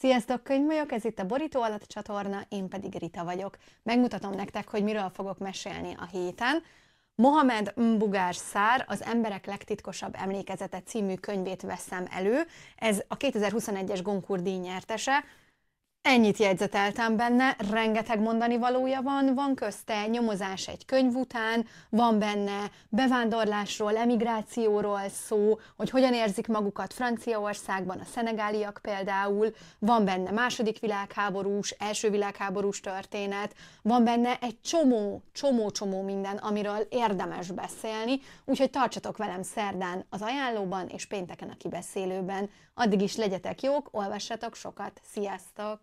Sziasztok, könyv vagyok, ez itt a Borító alatt csatorna, én pedig Rita vagyok. Megmutatom nektek, hogy miről fogok mesélni a héten. Mohamed Mbugár Szár, az Emberek legtitkosabb emlékezete című könyvét veszem elő. Ez a 2021-es Goncourt díj nyertese. Ennyit jegyzeteltem benne, rengeteg mondani valója van, van közte nyomozás egy könyv után, van benne bevándorlásról, emigrációról szó, hogy hogyan érzik magukat Franciaországban, a szenegáliak például, van benne második világháborús, első világháborús történet, van benne egy csomó, csomó-csomó minden, amiről érdemes beszélni, úgyhogy tartsatok velem szerdán az ajánlóban és pénteken a kibeszélőben. Addig is legyetek jók, olvassatok sokat, sziasztok!